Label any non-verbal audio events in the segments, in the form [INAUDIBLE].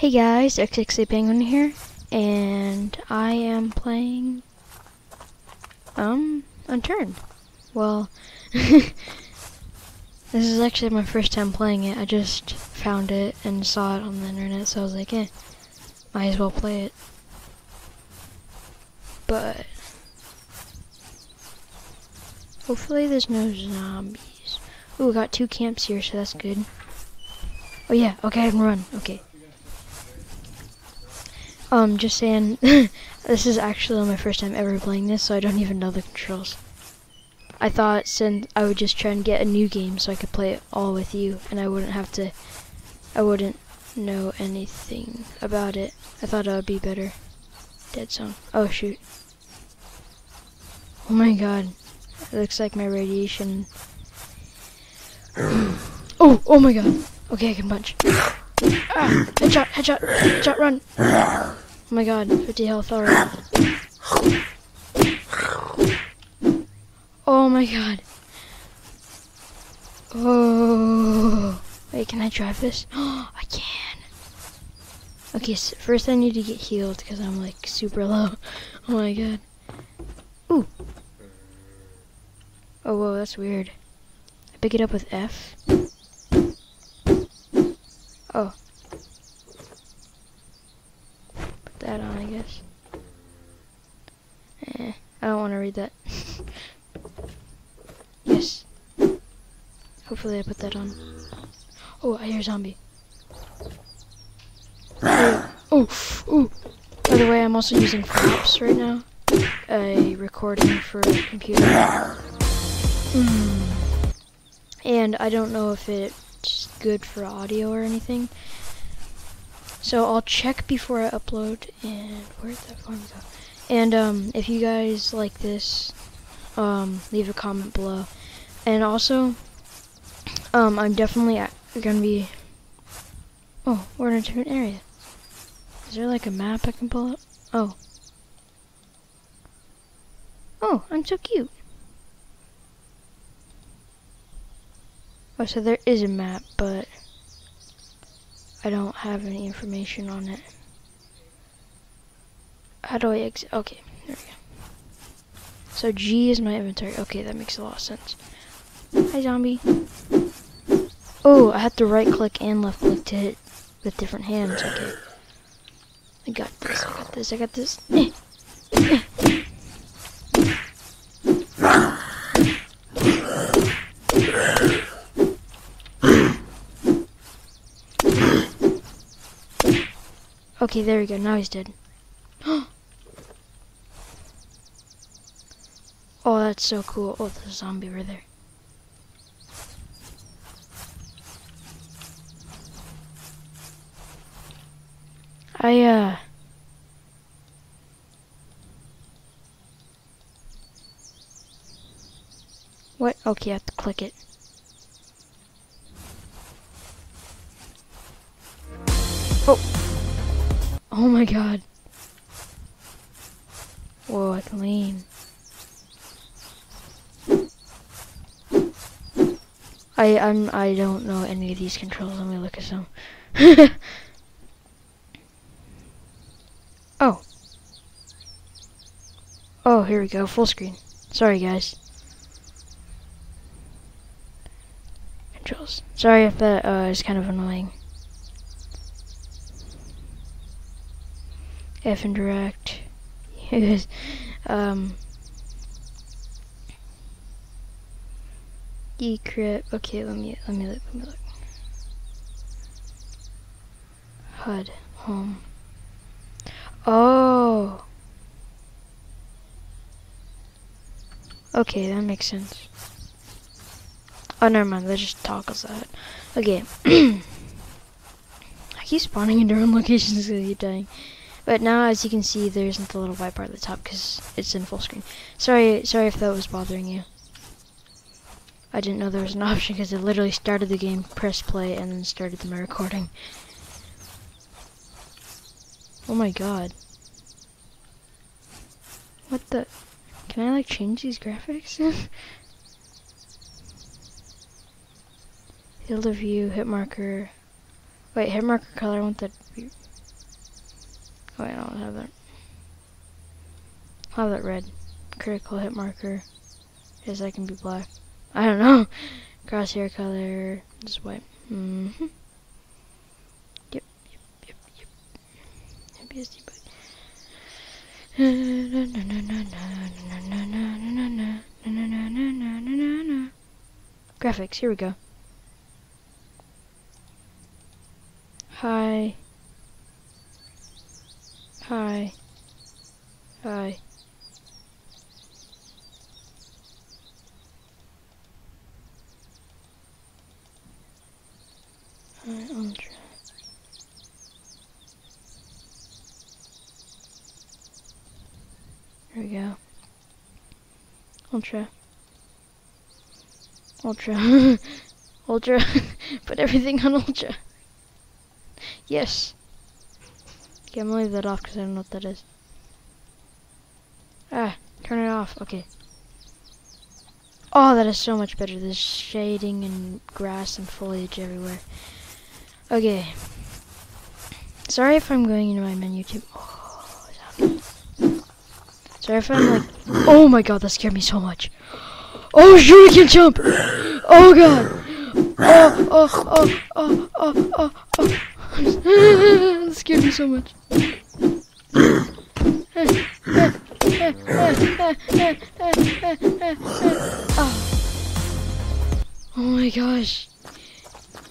Hey guys, XXA Penguin here, and I am playing, um, Unturned. Well, [LAUGHS] this is actually my first time playing it. I just found it and saw it on the internet, so I was like, eh, might as well play it. But, hopefully there's no zombies. Ooh, we got two camps here, so that's good. Oh yeah, okay, I can run, okay. Um, just saying, [LAUGHS] this is actually my first time ever playing this, so I don't even know the controls. I thought since I would just try and get a new game so I could play it all with you, and I wouldn't have to, I wouldn't know anything about it. I thought it would be better. Dead zone. Oh shoot. Oh my god. It looks like my radiation. [CLEARS THROAT] oh, oh my god. Okay, I can punch. Ah, headshot, headshot, headshot, run. Oh my god, 50 health already. Oh my god. Oh. Wait, can I drive this? [GASPS] I can. Okay, so first I need to get healed because I'm like super low. [LAUGHS] Oh my god. Ooh. Oh, whoa, that's weird. I pick it up with F. Oh. Put that on, I guess. Eh, I don't want to read that. [LAUGHS] yes. Hopefully I put that on. Oh, I hear a zombie. Oh, oh. By the way, I'm also using Fraps right now. A recording for a computer. Mm. And I don't know if it's good for audio or anything. So I'll check before I upload. And where'd that form go? And um, if you guys like this, um, leave a comment below. And also, um, I'm definitely gonna be. Oh, we're in a different area. Is there like a map I can pull up? Oh. Oh, I'm so cute. Oh, so there is a map, but I don't have any information on it. How do I exit? Okay, there we go. So G is my inventory. Okay, that makes a lot of sense. Hi, zombie. Oh, I have to right click and left click to hit with different hands. Okay. I got this, I got this, I got this. Eh. Eh. Okay, there we go. Now he's dead. [GASPS] oh, that's so cool. Oh, there's a zombie right there. I, uh... What? Okay, I have to click it. Oh! Oh my god. Whoa, I can lean. I I'm I don't know any of these controls. Let me look at some. [LAUGHS] oh. Oh, here we go. Full screen. Sorry, guys. Controls. Sorry if that uh, is kind of annoying. F and direct. um, decrypt. Okay, let me let me look. Let me look. HUD home. Oh. Okay, that makes sense. Oh, never mind. That just toggles that. Okay. [CLEARS THROAT] I keep spawning in different locations because I keep dying. But now, as you can see, there isn't the little white bar at the top because it's in full screen. Sorry, sorry if that was bothering you. I didn't know there was an [LAUGHS] option because it literally started the game, pressed play, and then started my recording. Oh my god. What the? Can I like change these graphics? [LAUGHS] Field of view, hit marker. Wait, hit marker color, I want that Oh, wait, I don't have that. I'll have that red. Critical hit marker. Yes, I can be black. I don't know. [LAUGHS] Crosshair color. Just white. Mm hmm Yep, yep, yep, yep. Graphics, here we go. Hi. Hi. Hi. Alright, ultra. There we go. Ultra. Ultra. ultra. Put everything on ultra. Yes. Okay, I'm gonna leave that off because I don't know what that is. Ah, turn it off. Okay. Oh, that is so much better. There's shading and grass and foliage everywhere. Okay. Sorry if I'm going into my menu too. Oh, Sorry if I'm like. Oh my god, that scared me so much. Oh shoot, I can jump! Oh god! Oh, oh, oh, oh, oh, oh, oh. [LAUGHS] scared me so much. oh. my gosh.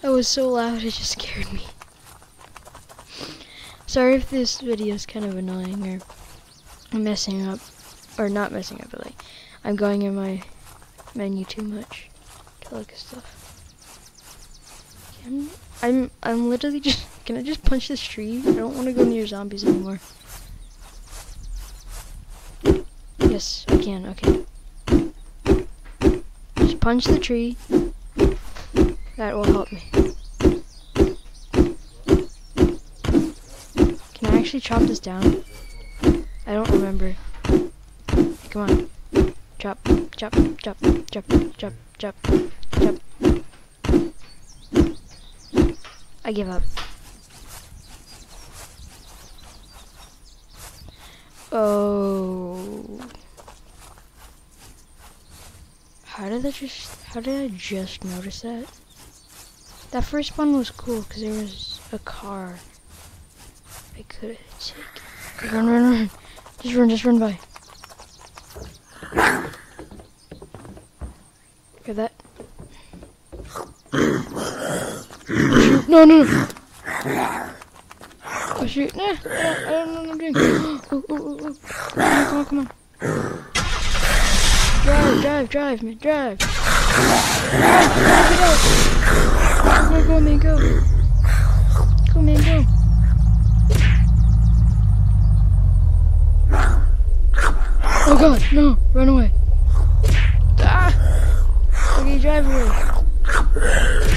That was so loud, it just scared me. Sorry if this video is kind of annoying or messing up. Or not messing up, but like, I'm going in my menu too much to look at stuff. I'm, I'm, I'm literally just, can I just punch this tree? I don't want to go near zombies anymore. Yes, I can, okay. Just punch the tree. That will help me. Can I actually chop this down? I don't remember. Come on. Chop, chop, chop, chop, chop, chop, chop. I give up. Oh. How did I just, how did I just notice that? That first one was cool because there was a car I could take. Run, run, run. Just run, just run by. Hear that? [COUGHS] No, no, no. Oh, shoot. Nah, I don't know what I'm doing. Oh, oh, oh, oh. Come on, come on, come on. Drive, drive, drive, man, drive. Drive, Go, go, man, go. Go, man, go. Oh god, no, run away. Ah! Okay, drive away.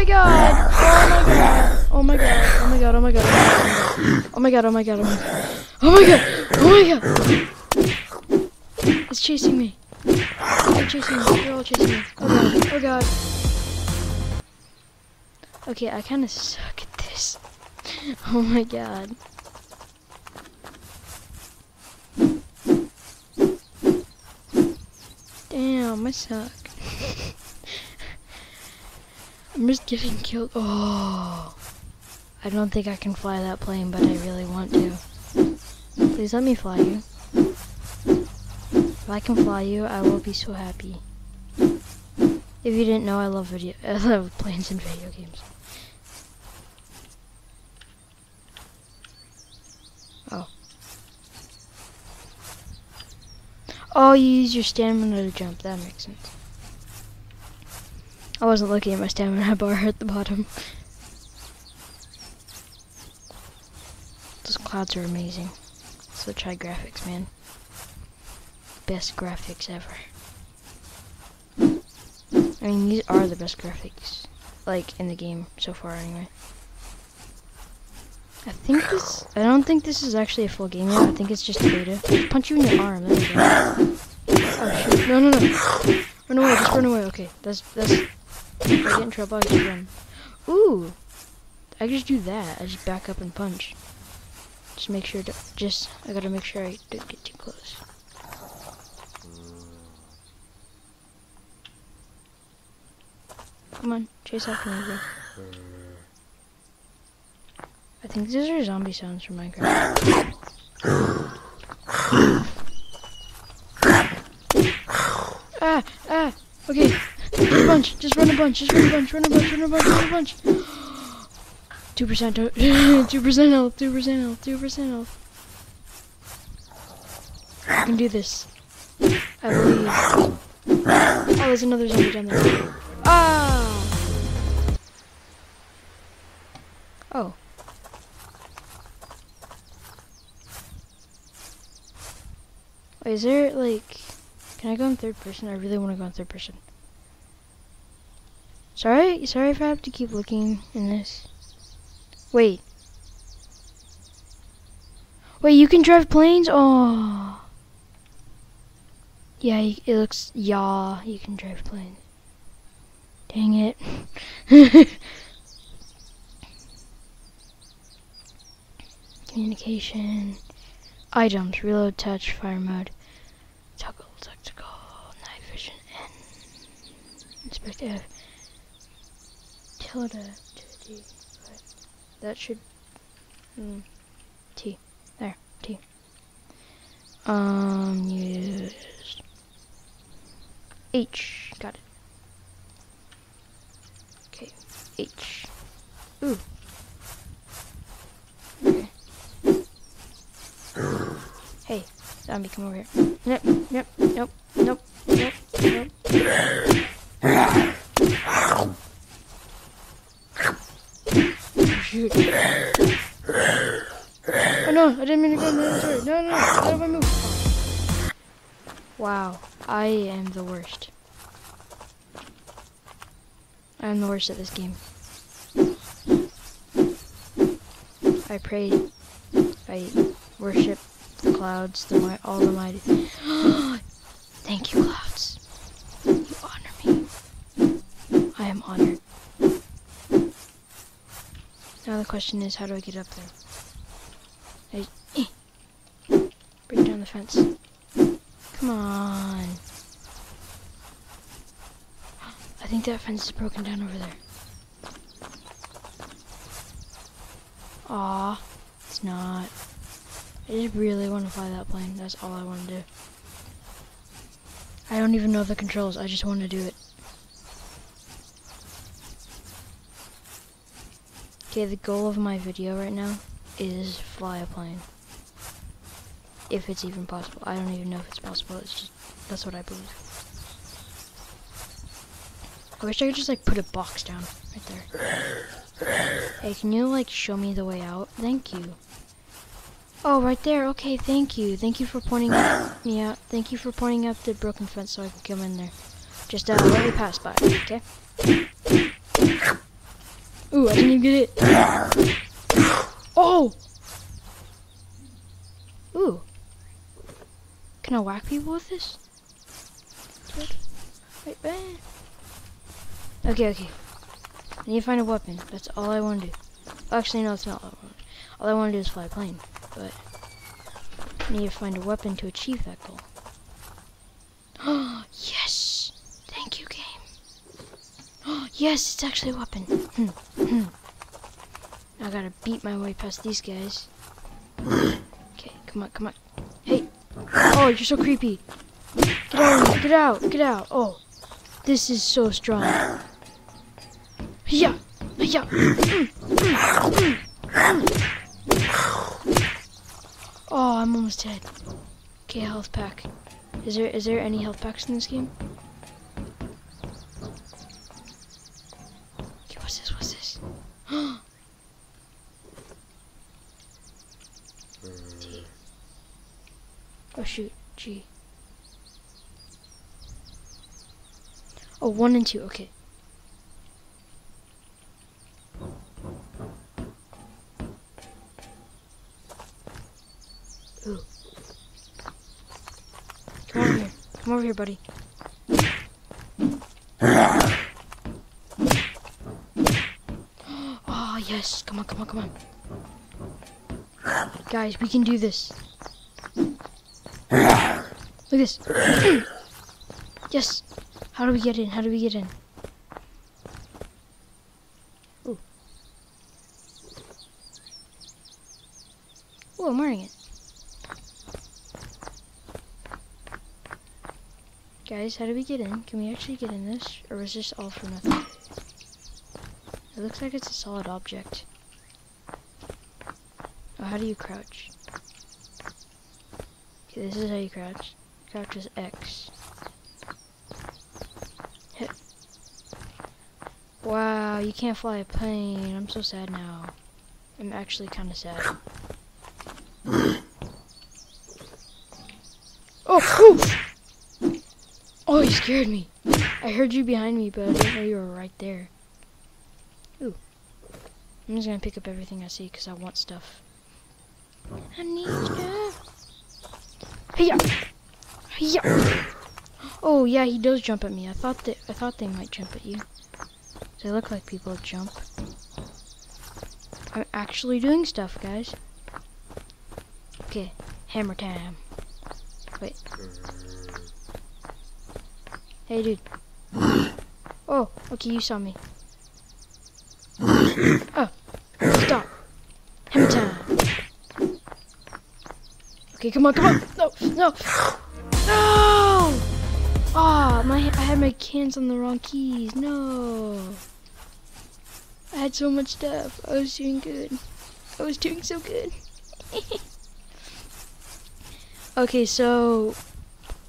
my god! Oh my god! Oh my god! Oh my god! Oh my god! Oh my god! Oh my god! Oh my god! It's chasing me. They're chasing me. They're all chasing me. Oh god! Oh god! Okay, I kind of suck at this. Oh my god. Damn, I suck. I'm just getting killed. Oh. I don't think I can fly that plane, but I really want to. Please let me fly you. If I can fly you, I will be so happy. If you didn't know, I love video. [LAUGHS] I love planes and video games. Oh. Oh, you use your stamina to jump. That makes sense. I wasn't looking at my stamina [LAUGHS] bar at the bottom. Those clouds are amazing. Such high graphics, man. Best graphics ever. I mean, these are the best graphics, like, in the game so far, anyway. I think this, I don't think this is actually a full game yet. I think it's just beta. Punch you in your arm, there go. Oh, shoot. No, no, no. Run away, just run away. Okay, that's, that's, If I get in trouble, I just run. Ooh! I just do that. I just back up and punch. Just make sure to, just, I gotta make sure I don't get too close. Come on, chase after me. I think these are zombie sounds from Minecraft. [LAUGHS] ah, ah, okay. Run a bunch, just run a bunch, just run a bunch, run a bunch, run a bunch, run a bunch. [GASPS] Two percent, [LAUGHS] two percent health, two percent health, two percent health. I can do this. I believe. Oh, there's another zombie down there. Ah! Oh. Wait, is there like can I go in third person? I really want to go in third person. Sorry, sorry if I have to keep looking in this. Wait. Wait, you can drive planes? Oh. Yeah, it looks, yeah, you can drive planes. Dang it. [LAUGHS] Communication. Items, reload, touch, fire mode. Toggle, tactical, night vision, and inspect F. Tilde, T, right. That should, mm, T, there, T. Um, use H, got it. Okay, H. Ooh. Okay. Hey, zombie, come over here. Nope, nope, nope, nope, nope, nope. Shoot. Oh no, I didn't mean to go the inventory. No, no, no, out of my move. Wow, I am the worst. I am the worst at this game. I pray, I worship the clouds, the mi- all the mighty. [GASPS] Thank you, clouds. You honor me. I am honored. Now the question is, how do I get up there? I, eh. Break down the fence. Come on. I think that fence is broken down over there. Aw, it's not. I just really want to fly that plane. That's all I want to do. I don't even know the controls. I just want to do it. Okay, the goal of my video right now is fly a plane. If it's even possible. I don't even know if it's possible. It's just, that's what I believe. I wish I could just like put a box down right there. [COUGHS] Hey, can you like show me the way out? Thank you. Oh, right there. Okay, thank you. Thank you for pointing [COUGHS] me out. Thank you for pointing out the broken fence so I can come in there. Just uh, let me pass by, okay? Ooh, I didn't even get it. Oh! Ooh. Can I whack people with this? Wait, wait. Okay, okay. I need to find a weapon. That's all I want to do. Actually, no, it's not all I want. All I want to do is fly a plane. But I need to find a weapon to achieve that goal. Oh, [GASPS] yes! Thank you, game. Oh, yes, it's actually a weapon. [CLEARS THROAT] I gotta beat my way past these guys. [CLEARS THROAT] Okay, come on, come on. Hey! Oh, you're so creepy. Get out, get out, get out. Oh, this is so strong. Yeah, yeah. [CLEARS THROAT] Oh, I'm almost dead. Okay, health pack. Is there is there any health packs in this game? Okay, what's this? What's this? Oh shoot, G. Oh, one and two. Okay. Ooh. Come over here. Come over here, buddy. [GASPS] Ah yes. Come on, come on, come on. Guys, we can do this. Look at this. [CLEARS THROAT] yes. How do we get in? How do we get in? Ooh, I'm wearing it. Guys, how do we get in? Can we actually get in this? Or is this all for nothing? It looks like it's a solid object. How do you crouch? Okay, this is how you crouch. Crouch is X. Hit. Wow, you can't fly a plane. I'm so sad now. I'm actually kind of sad. Oh! Oh, you scared me. I heard you behind me, but I didn't know you were right there. Ooh. I'm just gonna pick up everything I see because I want stuff. I need stuff. Hiya! Hiya! Oh yeah, he does jump at me. I thought that I thought they might jump at you. They look like people jump. I'm actually doing stuff, guys. Okay, hammer time. Wait. Hey, dude. [GASPS] Oh, okay, you saw me. [COUGHS] Oh, stop. Hammer time. Okay, come on, come on. No, no. No! Ah, my I had my hands on the wrong keys. No. I had so much stuff. I was doing good. I was doing so good. [LAUGHS] okay, so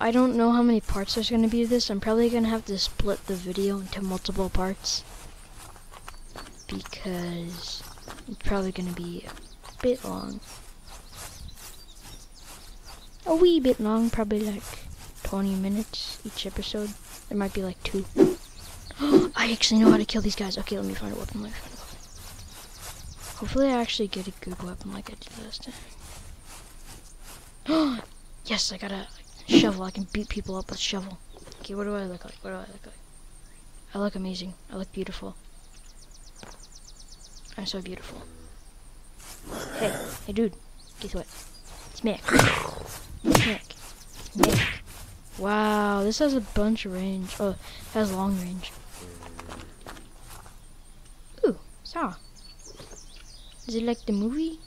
I don't know how many parts there's going to be to this. I'm probably going to have to split the video into multiple parts because it's probably going to be a bit long. A wee bit long, probably like 20 minutes each episode. There might be like two. [GASPS] I actually know how to kill these guys. Okay, let me find a weapon. Let me find a weapon. Hopefully I actually get a good weapon like I did last time. [GASPS] yes, I got a shovel. I can beat people up with shovel. Okay, what do I look like? What do I look like? I look amazing. I look beautiful. I'm so beautiful. Hey, hey dude. Guess what? Smack. Smack. Smack. Wow, this has a bunch of range. Oh, it has long range. Ooh, saw. Is it like the movie?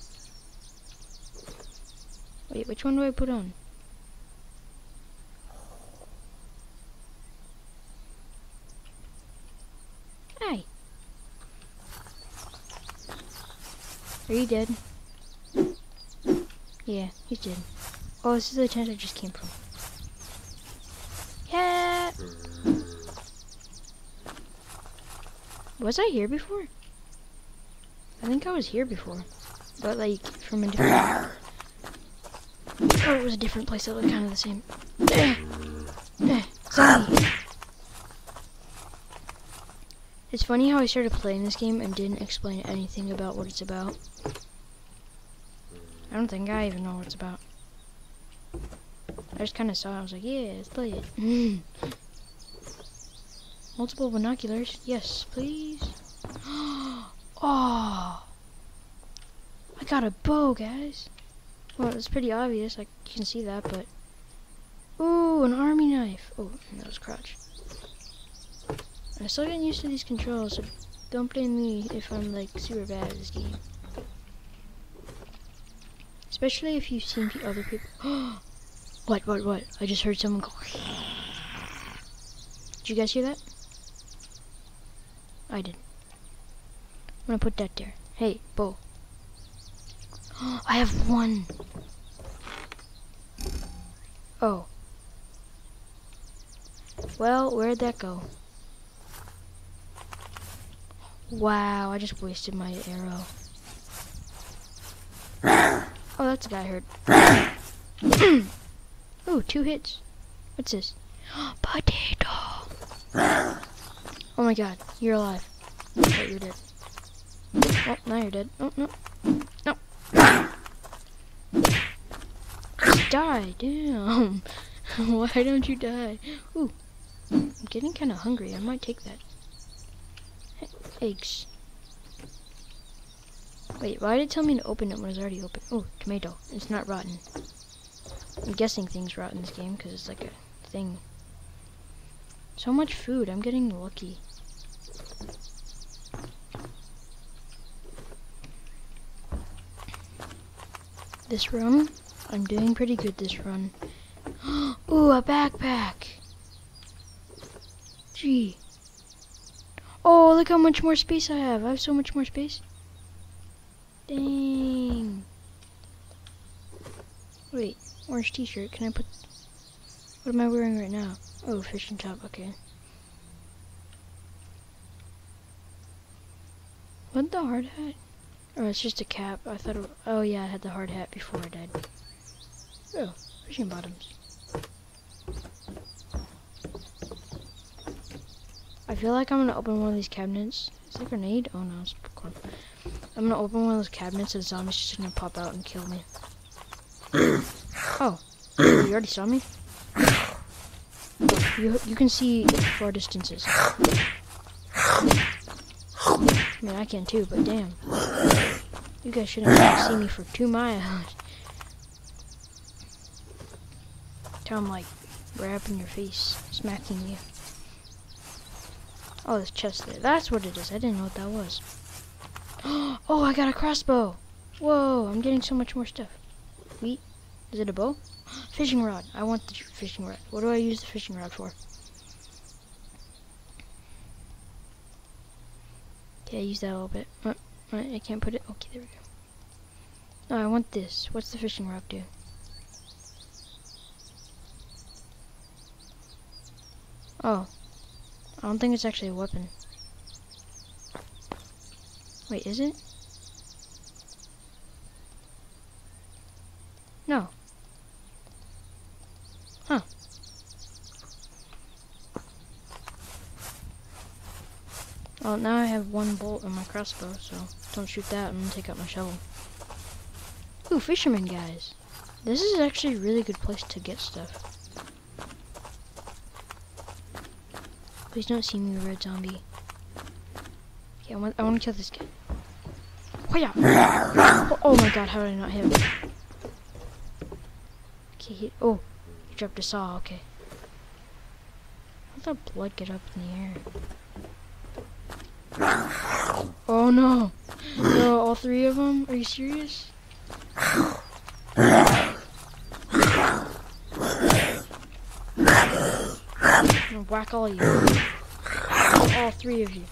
Wait, which one do I put on? Hi. Are you dead? Yeah, he's dead. Oh, this is the tent I just came from. Yeah. Was I here before? I think I was here before. But like from a different Oh, it was a different place that looked kind of the same. [COUGHS] It's funny how I started playing this game and didn't explain anything about what it's about. I don't think I even know what it's about. I just kind of saw it. I was like, yeah, let's play it. [LAUGHS] Multiple binoculars. Yes, please. [GASPS] oh. I got a bow, guys. Well, it's pretty obvious. You can see that, but... Ooh, an army knife. Oh, that was crouch. I'm still getting used to these controls, so don't blame me if I'm, like, super bad at this game. Especially if you've seen other people... [GASPS] Oh, What, what, what? I just heard someone go. Did you guys hear that? I did. I'm gonna put that there. Hey, bow. [GASPS] I have one. Oh. Well, where'd that go? Wow, I just wasted my arrow. [COUGHS] Oh, that's a guy I heard. [COUGHS] [COUGHS] Oh, two hits. What's this? [GASPS] Potato. [LAUGHS] Oh my god, you're alive. Oh, you're dead. Oh, now you're dead. Oh, no. No. Die, damn. [LAUGHS] Why don't you die? Ooh. I'm getting kind of hungry. I might take that. Eggs. Wait, why did it tell me to open it when it's already open? Oh, tomato. It's not rotten. I'm guessing things rot in this game because it's like a thing. So much food. I'm getting lucky. This run, I'm doing pretty good this run. [GASPS] Ooh, a backpack. Gee. Oh, look how much more space I have. I have so much more space. Dang. Wait, orange t-shirt. Can I put... What am I wearing right now? Oh, fishing top. Okay. What the hard hat? Oh, it's just a cap. I thought it, Oh, yeah, I had the hard hat before I died. Oh, fishing bottoms. I feel like I'm gonna open one of these cabinets. Is that a grenade? Oh no, it's popcorn. I'm gonna open one of those cabinets and zombies just gonna pop out and kill me. [CLEARS THROAT] oh, you already saw me? you, you can see far distances. I mean, I can too, but damn. You guys shouldn't seen me for two miles. Tell I'm like, grabbing your face, smacking you. Oh, this chest there. That's what it is. I didn't know what that was. [GASPS] Oh, I got a crossbow. Whoa, I'm getting so much more stuff. Is it a bow? [GASPS] Fishing rod. I want the fishing rod. What do I use the fishing rod for? Okay, I use that a little bit. Uh, I can't put it. Okay, there we go. I want this. What's the fishing rod do? Oh, I don't think it's actually a weapon. Wait, is it? No. Well, now I have one bolt on my crossbow, so don't shoot that. I'm gonna take out my shovel. Ooh, fisherman guys. This is actually a really good place to get stuff. Please don't see me, red zombie. Okay, I want, I want to kill this guy. Oh, oh, my god, how did I not hit him? Okay, he, oh, he dropped a saw, okay. How did that blood get up in the air? Oh no! No, all three of them? Are you serious? I'm gonna whack all you. All three of you.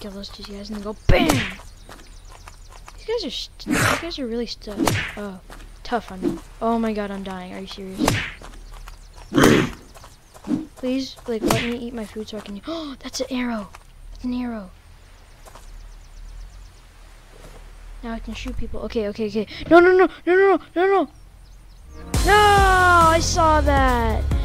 Kill those two guys and then go BAM! These guys are these guys are really tough. Oh, tough. on me. Oh my god, I'm dying. Are you serious? Please, like, let me eat my food so I can. Oh, [GASPS] that's an arrow. That's an arrow. Now I can shoot people. Okay, okay, okay. No, no, no, no, no, no, no, no. No! I saw that.